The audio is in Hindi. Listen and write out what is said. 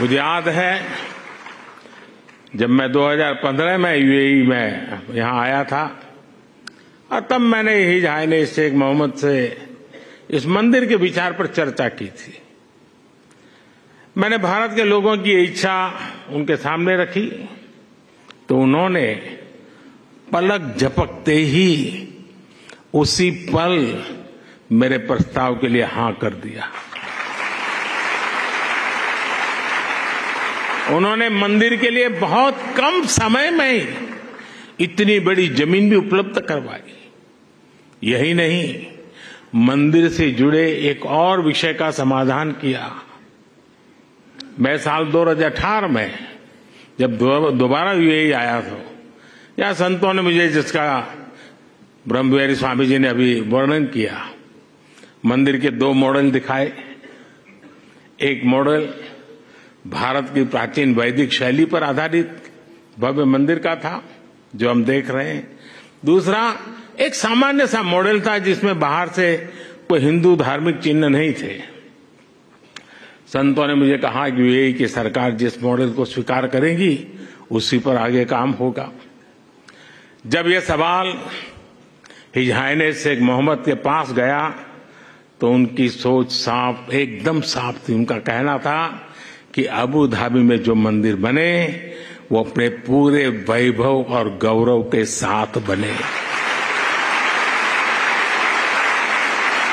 मुझे याद है, जब मैं 2015 में यूएई में यहाँ आया था, और तब मैंने हिज हायने शेख मोहम्मद से इस मंदिर के विचार पर चर्चा की थी। मैंने भारत के लोगों की इच्छा उनके सामने रखी तो उन्होंने पलक झपकते ही उसी पल मेरे प्रस्ताव के लिए हाँ कर दिया। उन्होंने मंदिर के लिए बहुत कम समय में इतनी बड़ी ज़मीन भी उपलब्ध करवाई। यही नहीं, मंदिर से जुड़े एक और विषय का समाधान किया। मैं साल 2018 में जब दोबारा यूएई आया था या संतों ने मुझे जिसका ब्रह्मविहारी स्वामी जी ने अभी वर्णन किया, मंदिर के दो मॉडल दिखाए। एक मॉडल भारत की प्राचीन वैदिक शैली पर आधारित भव्य मंदिर का था, जो हम देख रहे हैं। दूसरा, एक सामान्य सा मॉडल था, जिसमें बाहर से कोई हिंदू धार्मिक चिन्ह नहीं थे। संतों ने मुझे कहा कि यूएई की सरकार जिस मॉडल को स्वीकार करेगी, उसी पर आगे काम होगा। जब यह सवाल हिज शेख मोहम्मद के पास गया तो उनकी सोच साफ़, एकदम साफ़ थी। उनका कहना था कि अबू धाबी में जो मंदिर बने, वो अपने पूरे वैभव और गौरव के साथ बने।